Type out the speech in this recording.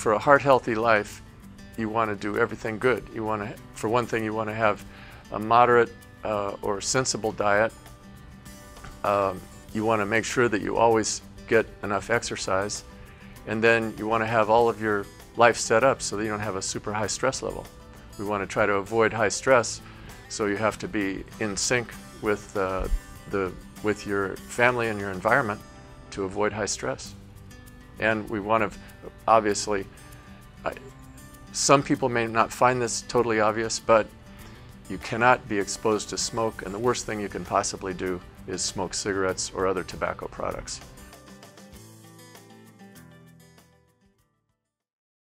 for a heart healthy life, you want to do everything good. You want to, for one thing, you want to have a moderate uh, or sensible diet. Um, you want to make sure that you always get enough exercise. And then you want to have all of your life set up so that you don't have a super high stress level. We want to try to avoid high stress, so you have to be in sync with, uh, the, with your family and your environment to avoid high stress. And we want to, obviously, I, some people may not find this totally obvious, but you cannot be exposed to smoke, and the worst thing you can possibly do is smoke cigarettes or other tobacco products.